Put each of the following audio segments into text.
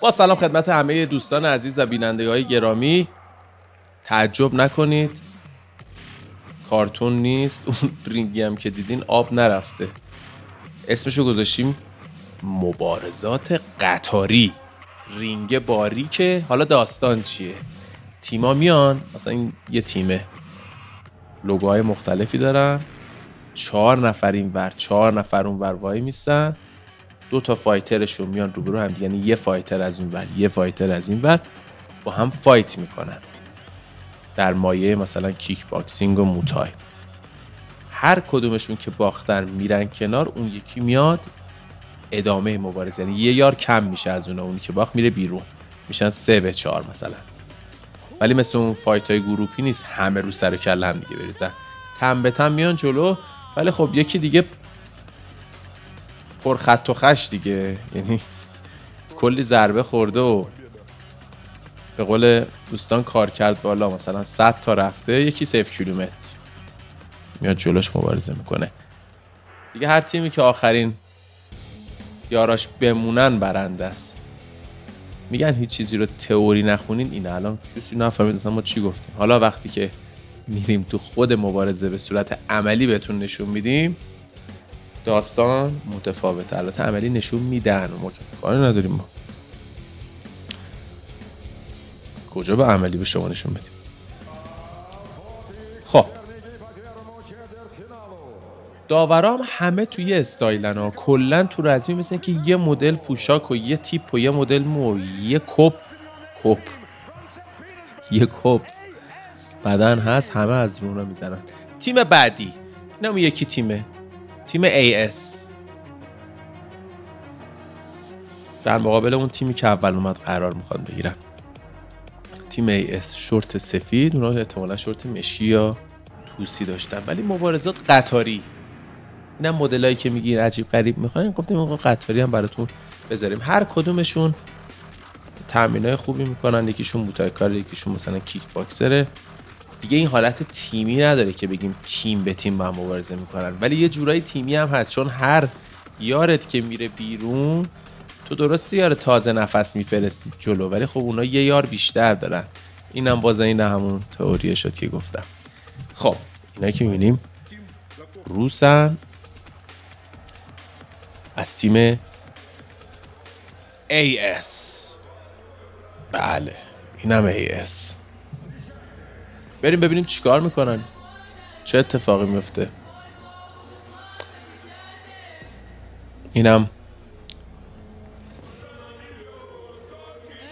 با سلام خدمت همه دوستان عزیز و بیننده های گرامی. تعجب نکنید. کارتون نیست. اون رینگی هم که دیدین آب نرفته. اسمشو گذاشتیم مبارزات قطاری. رینگ باریکه حالا داستان چیه؟ تیما میان. مثلا این یه تیمه. لوگوهای مختلفی دارن. چهار نفر این ور چهار نفر اون ور وای میستن. دو تا fighter شون میان روبرو هم یعنی یه fighter از اون ور یه fighter از این ور با هم fight می‌کنن. در مایه مثلا کیک باکسینگ و موتای. هر کدومشون که باختن میرن کنار اون یکی میاد ادامه مبارزه. یعنی یه یار کم میشه از اون اونی که باخت میره بیرون. میشن سه به چهار مثلا. ولی مثل اون fight های group ی نیست. همه رو سر و کله هم دیگه بریزن. تن به تن میان جلو. ولی خب یکی دیگه پر خط و خش دیگه. یعنی کلی ضربه خورده و به قول دوستان کار کرد بالا. مثلا 100 تا رفته یکی سیف کیلومتر. میاد جلوش مبارزه می‌کنه. دیگه هر تیمی که آخرین یاراش بمونن برنده است. میگن هیچ چیزی رو تئوری نخونین این الان کسی نفهمید اصلا ما چی گفتیم. حالا وقتی که میریم تو خود مبارزه به صورت عملی بهتون نشون میدیم داستان؟ متفاوته. البته عملی نشون میدن. ما که کاری نداریم ما. کجا به عملی به شما نشون بدیم؟ خب. داورام همه توی استایلن ها. کلا تو رزمی مثل که یه مدل پوشاک و یه تیپ و یه مدل مو. یه کپ. کپ. یه کپ. بدن هست همه از رو می‌زنن. تیم بعدی. اینم یکی تیمه. تیم AS در مقابل اون تیمی که اول اومد قرار می‌خواد بگیرن. تیم AS شورت سفید اونا احتمالا شورت مشکی یا توسی داشتن. ولی مبارزات قطاری. اینم مدلایی که میگین عجیب غریب می‌خواین گفتیم اون قطاری هم براتون بذاریم. هر کدومشون تمرینای خوبی می‌کنن. یکیشون موتایکار یکیشون مثلا کیک باکسره. دیگه این حالت تیمی نداره که بگیم تیم به تیم با مبارزه می‌کنن. ولی یه جورایی تیمی هم هست چون هر یارت که میره بیرون تو درسته یار تازه نفس میفرستی جلو ولی خب اونا یه یار بیشتر دارن. اینم باز این همون تئوری شد که گفتم. خب اینا که می‌بینیم روسن از تیم AS بله اینم AS بریم ببینیم چیکار می‌کنن. چه اتفاقی میفته اینم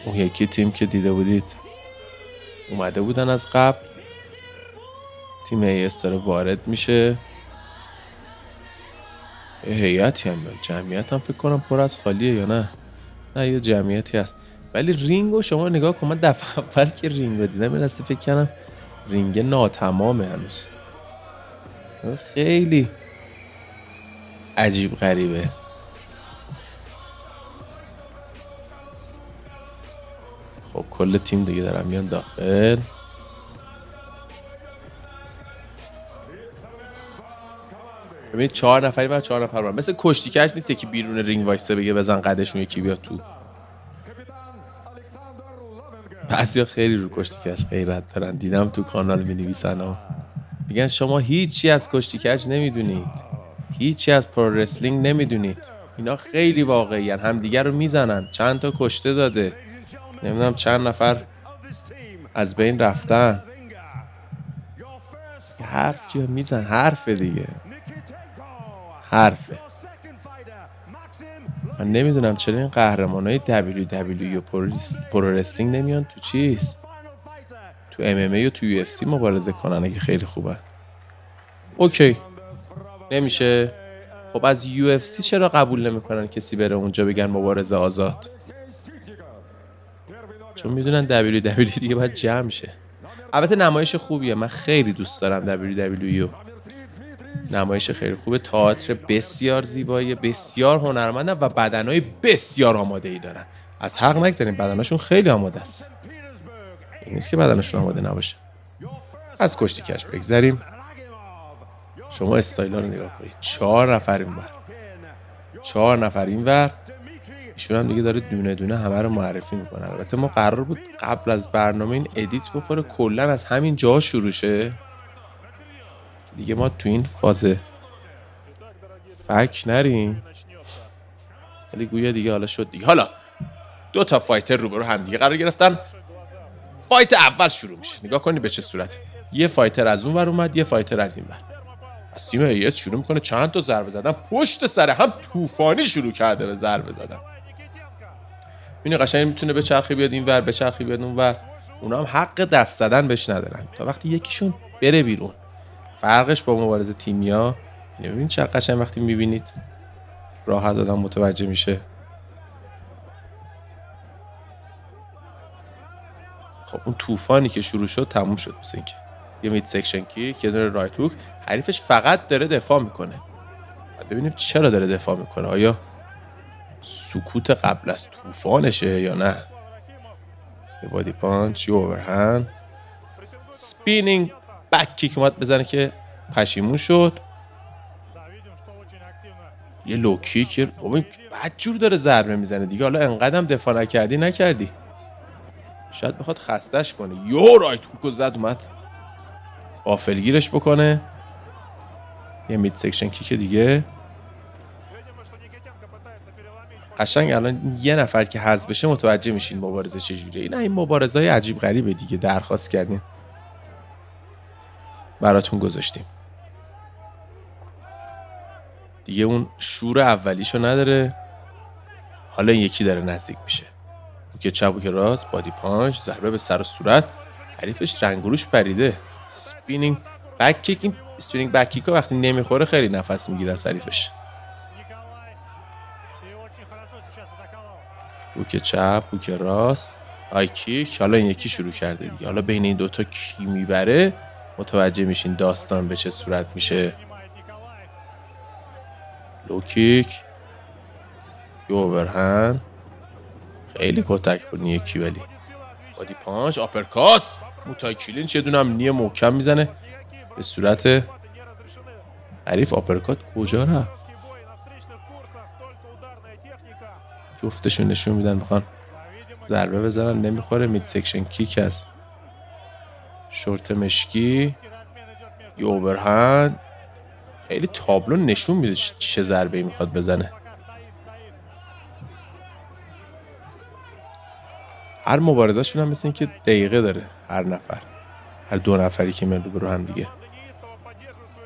اون یکی تیم که دیده بودید. اومده بودن از قبل. تیم ایس داره وارد میشه. یه هیئتی هم جمعیت هم فکر کنم پر از خالیه یا نه؟ نه یه جمعیتی هست. ولی رینگو شما نگاه کن. من دفعه اول که رینگو دیدم این فکر کنم رینگ ناتمامه هنوز. خیلی عجیب غریبه. خب کل تیم دیگه دارن میان داخل. ببینید چهار نفری من چهار نفر مثل کشتی کج نیست یکی بیرون رینگ وایسته بگه بزن قدشون یکی بیاد تو. بعضیا خیلی رو کشتی کج غیرت دارن. دیدم تو کانال می نویسن میگن شما هیچی از کشتی کج نمی‌دونید. هیچی از pro wrestling نمی‌دونید. اینا خیلی واقعی هم همدیگه رو می‌زنن. چند تا کشته داده. نمی‌دونم چند نفر از بین رفتن. حرف که میزن. حرف دیگه. حرفه. من نمی‌دونم چرا این قهرمان های WWE و pro wrestling نمیان. تو چیز تو MMA و تو UFC مبارزه کنن اگه خیلی خوبه اوکی. نمیشه؟ خب از UFC چرا قبول نمی‌کنن کسی بره اونجا بگن مبارزه آزاد؟ چون می‌دونن WWE دیگه باید جمع شه. البته نمایش خوبیه. من خیلی دوست دارم WWE نمایش خیلی خوبه تئاتر بسیار زیبایی بسیار هنرمندن و بدنهای بسیار آماده ای دارن. از حق نگذاریم بدنشون خیلی آماده است. این نیست که بدنشون آماده نباشه. از کشتی کج بگذریم شما استایلا رو نگاه کنید. چهار نفر این ور. چهار نفر این ور. ایشون هم دیگه داره دونه دونه همه رو معرفی می‌کنه. البته ما قرار بود قبل از برنامه این edit بخوره کلا از همین جا شروع شه. دیگه ما تو این فاز فک نریم. ولی گویا دیگه حالا شد دیگه. حالا دو تا fighter روبرو هم دیگه قرار گرفتن. fight اول شروع میشه. نگاه کنید به چه صورت. یه fighter از اون ور اومد یه fighter از این ور. از تیم ایس شروع می‌کنه. چند تا ضربه زدن. پشت سر هم طوفانی شروع کرده به ضربه زدن. این قشنگ می‌تونه یه چرخی بیاد این ور یه چرخی بیاد اون ور. اونا هم حق دست زدن بهش ندارن. تا وقتی یکیشون بره بیرون. فرقش با مبارزه تیمیا ببین چه قشنگ وقتی می‌بینید راحت آدم متوجه میشه. خب اون طوفانی که شروع شد تموم شد مثل اینکه یه mid section kick یه دونه right hook حریفش فقط داره دفاع می‌کنه. ببینیم چرا داره دفاع می‌کنه. آیا سکوت قبل از طوفانشه یا نه؟ یه body punch یه overhand spinning back kick اومد بزنه که پشیمون شد. یه low kick بابا بد جور داره ضربه می‌زنه دیگه. حالا انقدرم دفاع نکردی نکردی. شاید بخواد خستش کنه. یه right hook و زد اومد غافلگیرش بکنه. یه mid section kick دیگه. قشنگ الان یه نفر که حذف بشه متوجه میشین مبارزه چجوریه. نه این مبارزه های عجیب غریبه دیگه. درخواست کردین. براتون گذاشتیم. دیگه اون شور اولیشو نداره. حالا یکی داره نزدیک میشه. hook چپ و hook راست body punch ضربه به سر و صورت. حریفش رنگ و روش پریده. spinning back kick این spinning back kick وقتی نمی‌خوره خیلی نفس می‌گیره از حریفش. بوک چپ بوک راست. high kick حالا این یکی شروع کرده دیگه. حالا بین این دوتا کی می‌بره؟ متوجه میشین داستان به چه صورت میشه. low kick یو overhand. خیلی کتک کنی یکی ولی. body punch uppercut. Muay Thai clinch یه دونم knee محکم می‌زنه. به صورت حریف uppercut کجا رفت؟ جفتشون نشون میدن می‌خوان ضربه بزنن. نمی‌خوره mid section kick هست. شورت مشکی یه overhand. خیلی تابلو نشون میده چه ضربه می‌خواد بزنه. هر مبارزهشون هم مثل این که دقیقه داره هر نفر. هر دو نفری که من رو هم دیگه.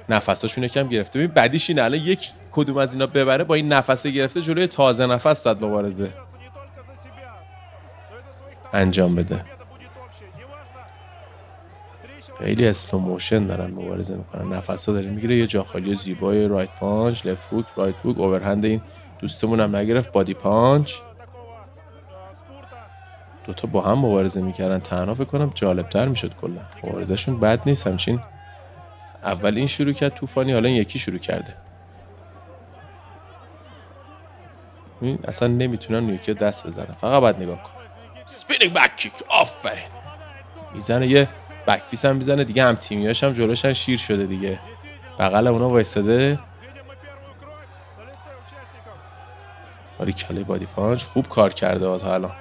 نفساشون یکم گرفته. ببین بعدیش اینه الان یک کدوم از اینا ببره با این نفسه گرفته جلوی تازه نفس داد مبارزه. انجام بده. خیلی slow motion دارن مبارزه می‌کنن. نفس ها داره می‌گیره یه جا خالی زیبای right punch left hook right hook overhand این دوستمون هم نگرفت body punch دوتا با هم مبارزه می‌کردن. تنها فکر کنم جالبتر می‌شد کلا. مبارزهشون بد نیست همچین اول این شروع کرد طوفانی حالا این یکی شروع کرده. اصلا نمی‌تونن یکی دست بزنن. فقط باید نگاه کن spinning back kick آفرین. می‌زنه یه back fist هم می‌زنه دیگه هم تیمیاش هم جلوشن شیر شده دیگه. بغل اونا وایستاده. باریکلا body punch. خوب کار کرده تا الان.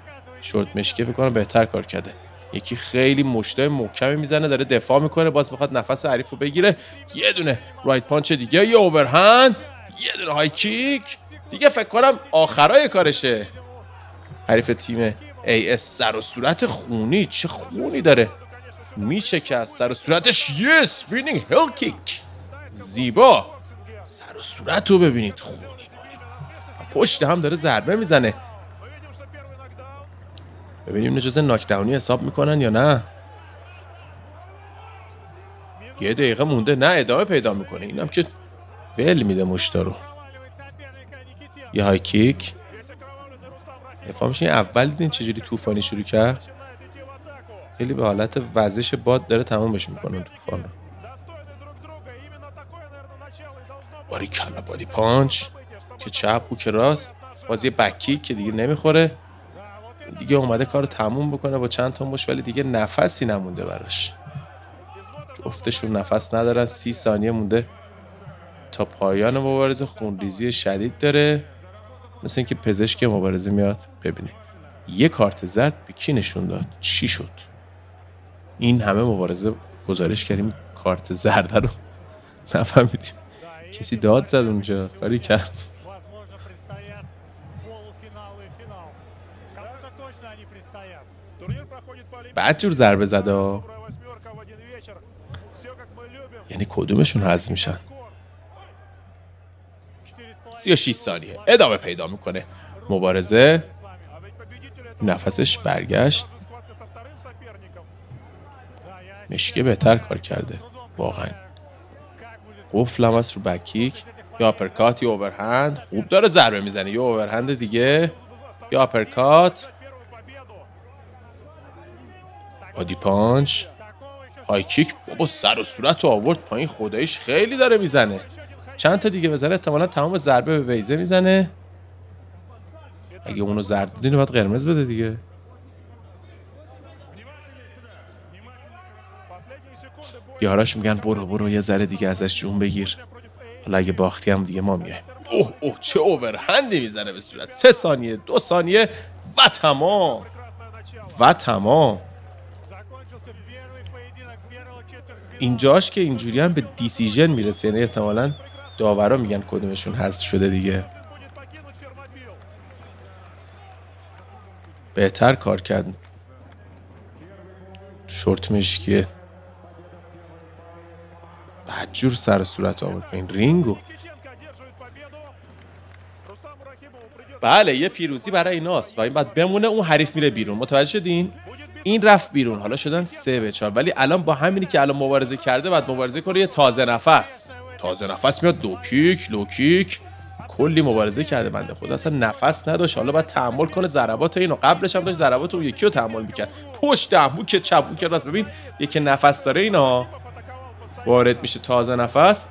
شورت مشکی فکر کنم بهتر کار کرده. یکی خیلی مشته محکمی می‌زنه داره دفاع می‌کنه. باز بخواد نفس حریف رو بگیره. یه دونه right punch دیگه. یه overhand. یه دونه high kick. دیگه فکر کنم آخرای کارشه. حریف تیم ای اس سر و صورت خونی. چه خونی داره. میچکه از سر و صورتش یه spinning heel kick زیبا. سر و صورت رو ببینید. خونی پشت هم داره ضربه می‌زنه. ببینیم نجازه knockdown ی حساب می‌کنن یا نه. یه دقیقه مونده. نه ادامه پیدا می‌کنه. اینم که ول میده مشتا رو. یه high kick دفاع میشه. اول دیدین چجوری طوفانی شروع کرد؟ خیلی به حالت وزش باد داره تمامش می‌کنه طوفان رو باریکلا body punch که چپ و که راست. بازی بکی که دیگه نمی‌خوره. دیگه اومده کار تموم بکنه با چند تا ولی دیگه نفسی نمونده براش. جفتشون نفس ندارن سی ثانیه مونده. تا پایان مبارزه خونریزی شدید داره. مثل اینکه پزشک مبارزه میاد. ببینه یه کارت زد به کی نشون داد؟ چی شد؟ این همه مبارزه گزارش کردیم کارت زرد رو نفهمیدیم. کسی داد زد اونجا کاری کرد. بعد جور ضربه زده یعنی کدومشون حذف میشن؟ 36 ثانیه. ادامه پیدا می‌کنه. مبارزه نفسش برگشت. مشکه بهتر کار کرده واقعا. قفلم از رو بکیک یا اپرکات یا اوورهند خوب داره ضربه می‌زنه. یا اوورهند دیگه. یا uppercut body punch high kick بابا سر و صورت رو آورد پایین. خداییش خیلی داره می‌زنه. چند تا دیگه بزنه؟ احتمالا تمام ضربه به ویزه می‌زنه. اگه اونو زرد دیدین باید قرمز بده دیگه. یاراش میگن برو برو یه ذره دیگه ازش جون بگیر. حالا اگه باختی هم دیگه ما میایم. اوه اوه چه اوورهندی می‌زنه به صورت. سه ثانیه دو ثانیه و تمام. و تمام. اینجاش که اینجوری هم به دیسیژن می‌رسه یعنی احتمالا داورا میگن کدومشون هست شده دیگه. بهتر کار کرد. شورت میشکیه. بدجور سر صورت آورد. این رینگو بله یه پیروزی برای ایناست و این بعد بمونه اون حریف میره بیرون. متوجه شدین؟ این رفت بیرون. حالا شدن سه به چهار. ولی الان با همینی که الان مبارزه کرده بعد مبارزه کنه یه تازه نفس. تازه نفس میاد. دو کیک لو کیک. کلی مبارزه کرده بنده خدا. اصلا نفس نداشت. حالا باید تحمل کنه ضربات اینو. قبلش هم داشت ضربات اون یکی رو تحمل می‌کرد. پشت عمو که چپو که راست ببین یکی نفس داره اینا. وارد میشه تازه نفس.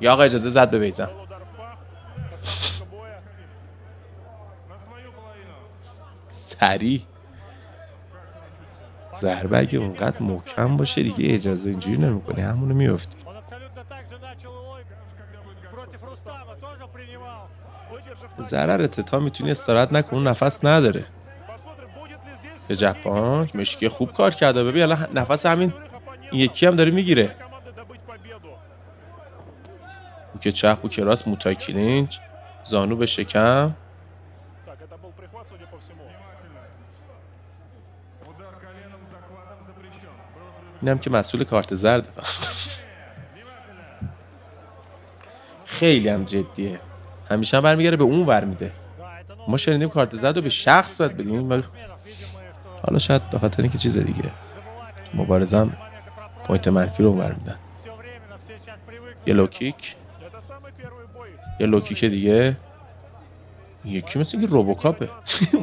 یا آقا اجازه زد ببیزم. سریع. ضربه اگه اونقدر محکم باشه دیگه اجازه اینجوری نمی‌کنه همونو میفتی ضرر تتا می‌تونی استراحت نکنه نفس نداره. به جپان مشکی خوب کار کرده. ببین الان نفس همین این یکی هم داره می‌گیره. او که چپ و که راست کلینچ. زانو به شکم. اینم که مسئول کارت زرد. خیلی هم جدیه. همیشه هم برمیگره به اون ور میده. ما شنیدیم کارت زرد رو به شخص باید بدیم خب، حالا شاید به خاطر اینکه چیز دیگه. مبارزم. point منفی رو اونور میدن. یه low kick یه low kick دیگه. یکی مثل اینکه RoboCop ه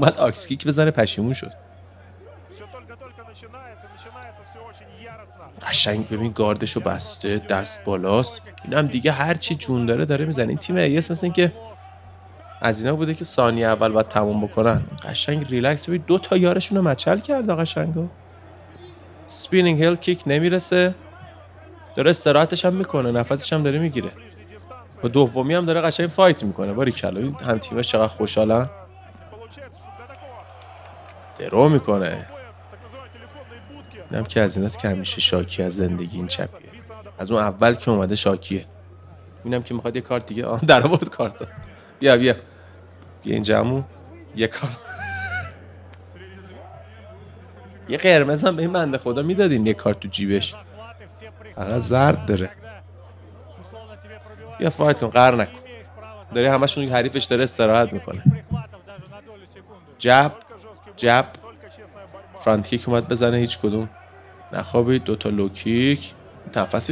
بعد axe kick بزنه پشیمون شد. قشنگ ببین گاردشو بسته دست بالاست. این هم دیگه هرچی جون داره داره می‌زنه. این تیم ایس مثل اینکه از اینا بوده که ثانیه اول باید تموم بکنن. قشنگ ریلکس. ببین دو تا یارشون رو مچل کرده قشنگو spinning heel kick نمی‌رسه. داره استراحتش هم می‌کنه نفسش هم داره می‌گیره. و دومی هم داره قشنگ fight می‌کنه. باریکلا هم تیمش چقدر خوشحالن. درو می‌کنه. نم که از که همیشه شاکی از زندگی این چپیه. از اون اول که اومده شاکیه. اینم که می‌خواد یه کارت دیگه. آه در آورد کارت بیا بیا. بیا اینجا همون. یه کارت یه قرمز هم به این بنده خدا می‌دادین یه کارت تو جیبش. آقا زرد داره. یا فایت کن قر نکن. داره همشون حریفش داره استراحت می‌کنه. جب جب. فرانت کیک اومد بزنه هیچ کدوم. نخوابید دوتا لو کیک.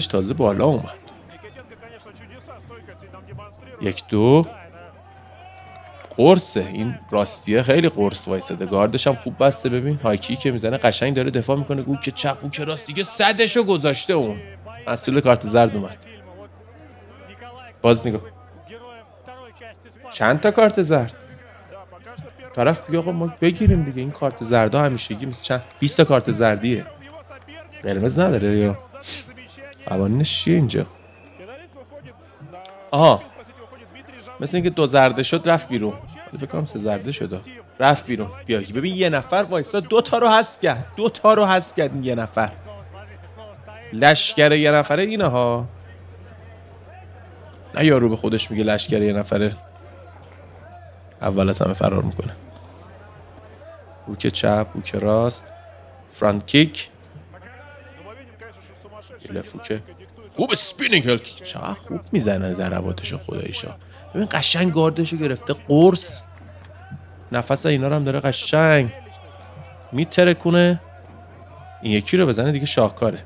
تازه بالا اومد. یک دو. قرصه. این راستیه. خیلی قرص وایساده. گاردش هم خوب بسته. ببین هایکی که می‌زنه قشنگ داره دفاع می‌کنه. گو که چپ و که راست. دیگه صدشو گذاشته اون. مسئول کارت زرد اومد. باز نگاه. چند تا کارت زرد؟ طرف بیا آقا ما بگیریم دیگه. این کارت زرد ها همیشه گیم چند؟ 20 تا کارت زردیه. قرمز نداره یا؟ قوانینش چیه اینجا؟ آها. مثل اینکه دو زرده شد رفت بیرون. فکر کنم سه زرده شد. رفت بیرون. بیا ببین یه نفر وایسا دو تا رو حذف کرد. دو تا رو حذف کرد یه نفر. لشکر یه نفره اینها. ها نه یارو به خودش میگه لشکر یه نفره. اول از همه فرار می‌کنه. بوک چپ بوک راست. فرانت کیک. او خوب سپینینگ هل چقدر خوب می‌زنه ضرباتش خدایشا ببین قشنگ گاردشو گرفته قرص. نفس اینا رو هم داره قشنگ. میترکونه. این یکی رو بزنه دیگه شاهکاره.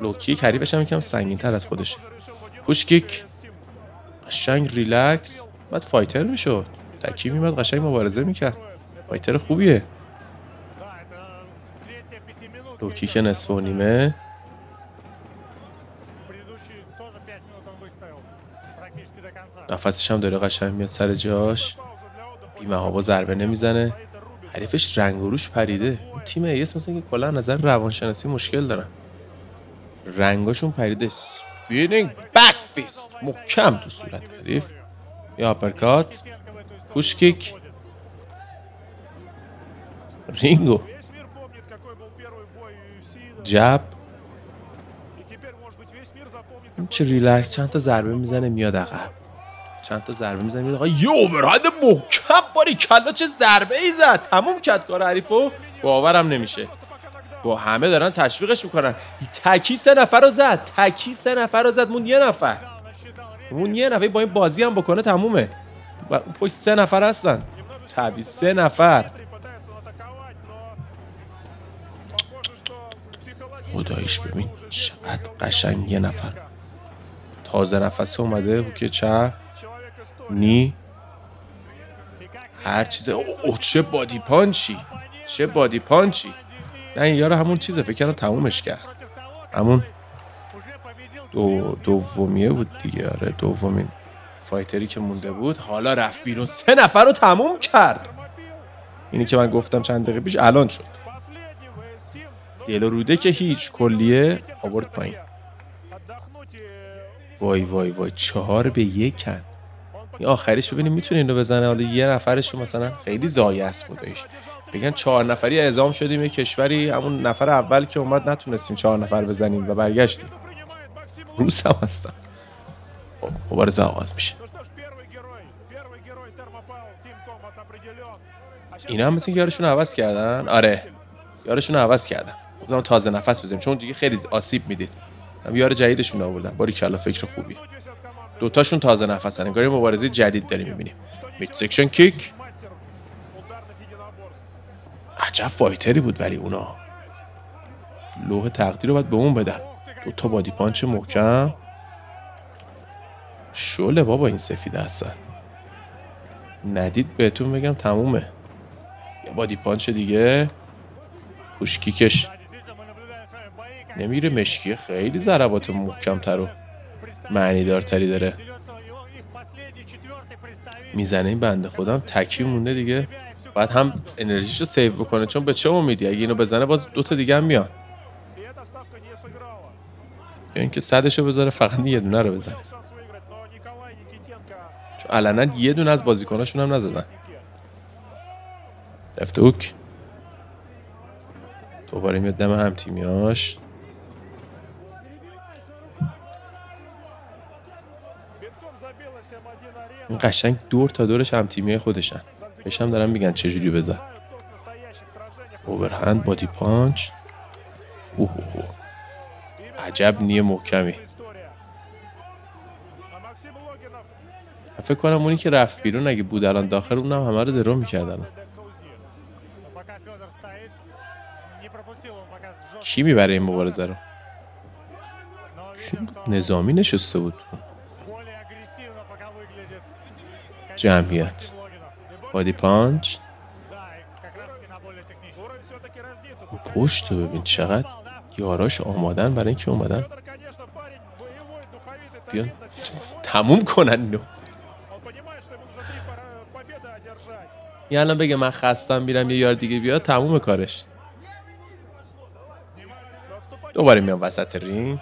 low kick حریفش هم یکم سنگین تر از خودشه. push kick قشنگ ریلکس بعد fighter می‌شد. تکی میومد قشنگ مبارزه می‌کرد. fighter خوبیه. low kick نصف و نیمه. نفسش هم داره قشنگ میاد سر جاش. بیمهابا ضربه نمی‌زنه. حریفش رنگ و روش پریده. اون تیم ایس مثل که کلا نظر روانشناسی مشکل دارن. رنگاشون پریده. spinning back fist محکم تو صورت حریف. یا uppercut push kick، رینگو jab چه ریلکس چند تا ضربه می‌زنه میاد عقب. چند تا ضربه می‌زنه میگه آقا یه overhand محکم باریکلا چه ضربه ای زد. تموم کرد کار حریفو. باورم نمیشه. با همه دارن تشویقش می‌کنن. تکی سه نفر رو زد. تکی سه نفر رو زد. مون یه نفر. مون یه نفر. با این بازی هم بکنه تمومه. و پشت سه نفر هستن. طبیعی سه نفر. خدایش ببین چقدر قشنگ یه نفر. تازه نفس اومده که چه نی. هر چیز او چه بادی پانچی. چه بادی پانچی. نه این یارو همون چیزه. فکر کردم تمومش کرد. همون دو دومیه بود دیگه. آره دومین فایتری که مونده بود. حالا رفت بیرون. سه نفر رو تموم کرد. اینی که من گفتم چند دقیقه پیش الان شد. دیلو روده که هیچ کلیه آورد پایین. وای وای وای. چهار به یکن آخریش ببینیم می‌تونه اینو بزنه. حالا یه نفرش مثلا خیلی زایست بودش. بگن چهار نفری اعزام شدیم یه کشوری همون نفر اول که اومد نتونستیم چهار نفر بزنیم و برگشتیم. روس هم هستن. خب مبارزه آغاز میشه. اینا هم مثل یارشون عوض کردن. آره یارشون عوض کردن. گفتم تازه نفس بزنیم چون دیگه خیلی آسیب می‌دید. یار جدیدشون آوردن. باریکلا فکر خوبیه. دوتاشون تازه نفسن انگار مبارزه جدید داریم می‌بینیم. mid section kick عجب fighter ی بود ولی اونا. لوح تقدیر رو باید به اون بدن. دو تا body punch محکم. شله بابا این سفید هستن. ندید بهتون بگم تمومه. یه body punch دیگه. پوشکیکش نمیره مشکی. خیلی ضربات محکمتر و معنی دارتری داره. می‌زنه این بنده خودم تکی مونده دیگه. بعد هم انرژیش رو سیو بکنه. چون به چه امیدی؟ اگه اینو بزنه باز دوتا دیگه هم میان. یا اینکه صدشو بذاره فقط یه دونه رو بزنه. چون علنا یه دونه از بازیکناشون هم نزدن. دفتوک دوباره میاد دم هم تیمیاش. این قشنگ دور تا دورش هم تیمیه خودشن. بهشم دارن میگن چجوری بزن اوورهند بادی پانچ اوه اوه عجب نیه محکمی. فکر کنم اونی که رفت بیرون اگه بود الان داخل هم همه رو درو می‌کردن. کی می‌بره این مبارزه رو؟ نظامی نشسته بود. جمعیت. بادی پانچ. پشت رو ببین چقدر یاراش آمادن برای اینکه اومدن. بیان تموم کنن اینو. یه الان بگه من خستم میرم یه یار دیگه بیاد تموم کارش. دوباره میام وسط رینگ.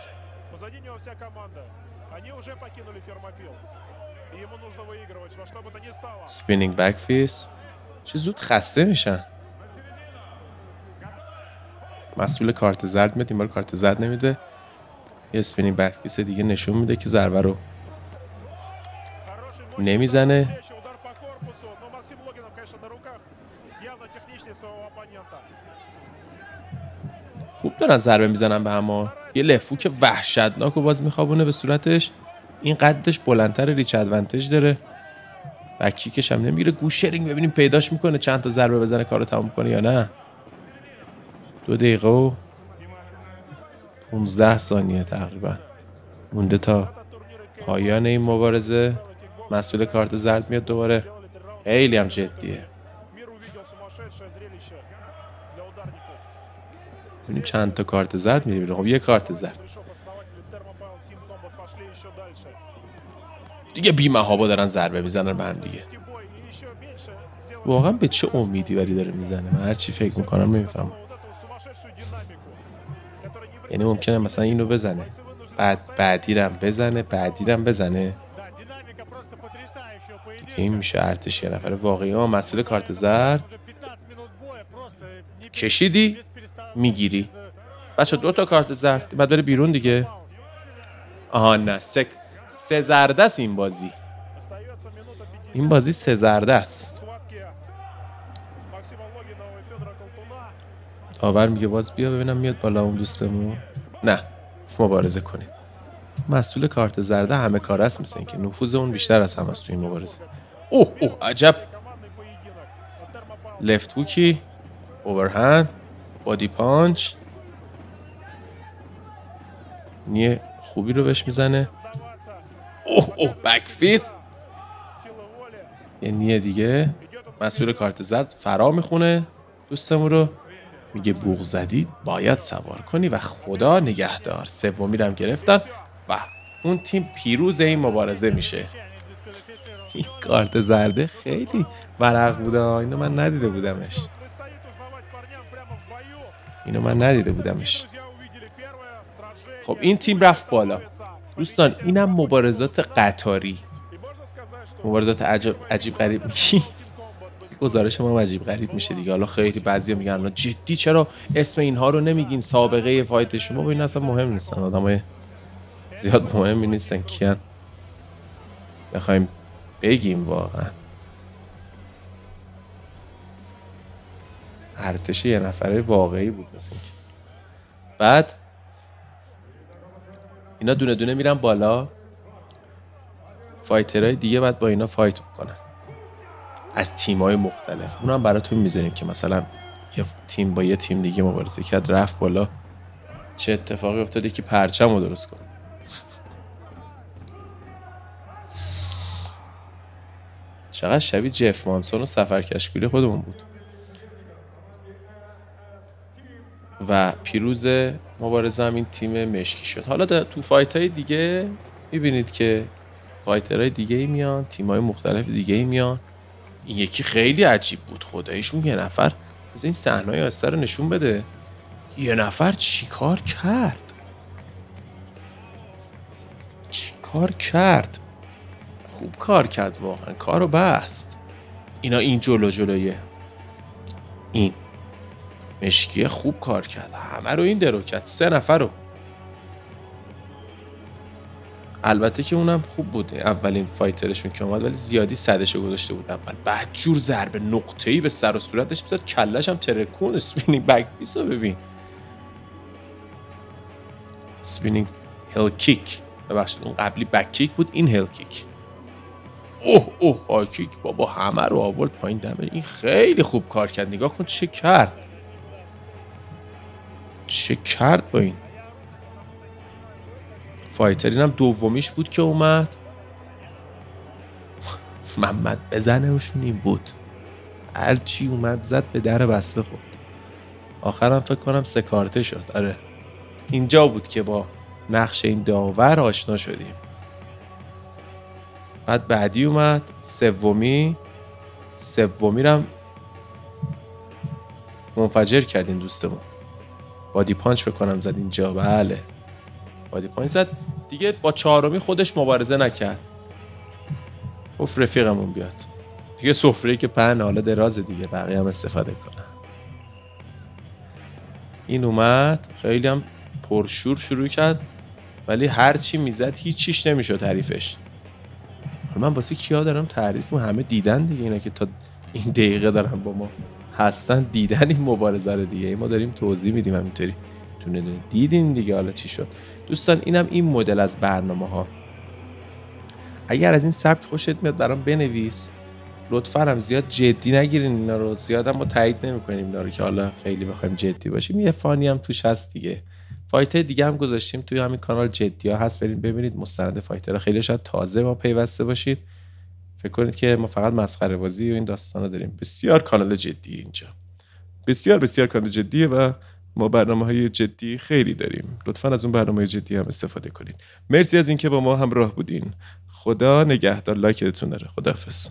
spinning back fist چه زود خسته میشن مسئول کارت زرد میاد این بار کارت زرد نمیده. یه spinning back fist دیگه نشون میده که ضربه رو نمی‌زنه. خوب دارن ضربه می‌زنن به هم یه left hook وحشتناک و باز میخوابونه به صورتش. این قدش بلندتر reach advantage داره. و kick ش هم نمی‌گیره. گوشه رینگ ببینیم پیداش می‌کنه. چند تا ضربه بزنه کارو تموم کنه یا نه. دو دقیقه و 15 ثانیه تقریبا. مونده تا پایان این مبارزه. مسئول کارت زرد میاد دوباره. خیلی هم جدیه. ببینیم چند تا کارت زرد می‌بینیم. خب یه کارت زرد. دیگه بیمه ها دارن ضربه می‌زنن به هم دیگه. واقعا به چه امیدی ولی داره می‌زنه؟ من هرچی فکر می‌کنم نمی‌فهمم. یعنی ممکنه مثلا اینو بزنه. بعد بعدی بعدیرم بزنه بعدیرم بزنه. این میشه ارتش یه نفر واقعی ها مسئول کارت زرد. کشیدی می‌گیری. بچه دو تا کارت زرد. بعد بره بیرون دیگه. آها نه سک سه زرده است این بازی. این بازی سه زرده است. داور میگه باز بیا ببینم میاد بالا اون دوستمون. نه مبارزه کنید مسئول کارت زرده همه کاره است مثل که نفوذ اون بیشتر از هم است توی مبارزه. اوه اوه عجب. left hook ی overhand body punch knee ه خوبی رو بهش می‌زنه. اوه اوه بک فیست یه نیه دیگه. مسئول کارت زد فرا می‌خونه دوستمون رو. میگه بوغ زدید باید سوار کنی و خدا نگهدار. سومی رو گرفتن و اون تیم پیروز این مبارزه میشه. این کارت زرده خیلی ورق بوده اینو من ندیده بودمش. اینو من ندیده بودمش. خب این تیم رفت بالا. دوستان اینم مبارزات قطاری. مبارزات عجب عجیب غریب. میگی گزارش ما عجیب غریب میشه دیگه. حالا خیلی بعضیا میگن الان جدی چرا اسم اینها رو نمیگین؟ سابقه فایت شما؟ ببین اصلا مهم نیستن. آدمای زیاد مهمی نیستن. کیان؟ بخوایم بگیم واقعا. ارتش یه نفره واقعی بود مثل بعد اینا دونه دونه میرن بالا. فایترهای دیگه بعد با اینا فایت می‌کنن. از تیمای مختلف. اونم براتون می‌ذاریم که مثلا یه تیم با یه تیم دیگه مبارزه کرد رفت بالا. چه اتفاقی افتاده که پرچم رو درست کنه. چقدر شبیه جف مانسون و سفر کشکولی خودمون بود. و پیروز مبارزه هم این تیم مشکی شد. حالا تو fight های دیگه می‌بینید که fighter های دیگه ای میان تیم های مختلف دیگه ای میان. این یکی خیلی عجیب بود. خداییش اون یه نفر بذار این صحنه های رو نشون بده. یه نفر چیکار کرد؟ چیکار کرد؟ خوب کار کرد واقعا. کارو بست. اینا این جلو جلویه. این. مشکیه خوب کار کرد. همه رو این درو کرد. سه نفر رو. البته که اونم خوب بود. اولین fighter شون که اومد ولی زیادی صدشو گذاشته بود اول. بعد جور ضربه نقطه ای به سر و صورتش می‌زد. کلش هم ترکون. spinning back fist رو ببین. spinning heel kick. ببخشید اون قبلی back kick بود این heel kick. اوه اوه high kick بابا همه رو آورد پایین. دم این خیلی خوب کار کرد. نگاه کن چه کرد. چه کرد با این. fighter این هم دومیش بود که اومد. محمد بزنهشون این بود هرچی اومد زد به در بسته خورد. آخرم فکر کنم سه کارته شد. آره. اینجا بود که با نقش این داور آشنا شدیم. بعد بعدی اومد. سومی. سومی رم منفجر کردین دوستمون. body punch فکر کنم زد اینجا. بله. body punch زد. دیگه با چهارمی خودش مبارزه نکرد. گفت رفیقمون بیاد. دیگه سفره که پهن حالا درازه دیگه بقیه هم استفاده کنن. این اومد. خیلی هم پرشور شروع کرد. ولی هر چی می‌زد هیچیش نمی‌شد تعریفش. من واسه کیا دارم تعریف؟ همه دیدن دیگه اینا که تا این دقیقه دارن با ما. هستن دیدن این مبارزه رو دیگه. ما داریم توضیح میدیم همینطوری. تونه دیدین دیگه حالا چی شد. دوستان اینم این مدل از برنامه ها اگر از این سبک خوشت میاد برام بنویس. لطفا هم زیاد جدی نگیرین اینا رو. زیاد ما تایید نمی‌کنیم اینا رو که حالا خیلی بخوایم جدی باشیم. یه فانی هم توش هست دیگه. فایت دیگه هم گذاشتیم توی همین کانال جدی ها هست. برین ببینید مستند فایتر خیلی شاید تازه ما پیوسته باشید. فکر کنید که ما فقط مسخره بازی و این داستان رو داریم. بسیار کانال جدی اینجا. بسیار بسیار کانال جدیه و ما برنامه های جدی خیلی داریم. لطفا از اون برنامه جدی هم استفاده کنید. مرسی از اینکه با ما همراه بودین. خدا نگهدار. لایکتون داره. خداحافظ.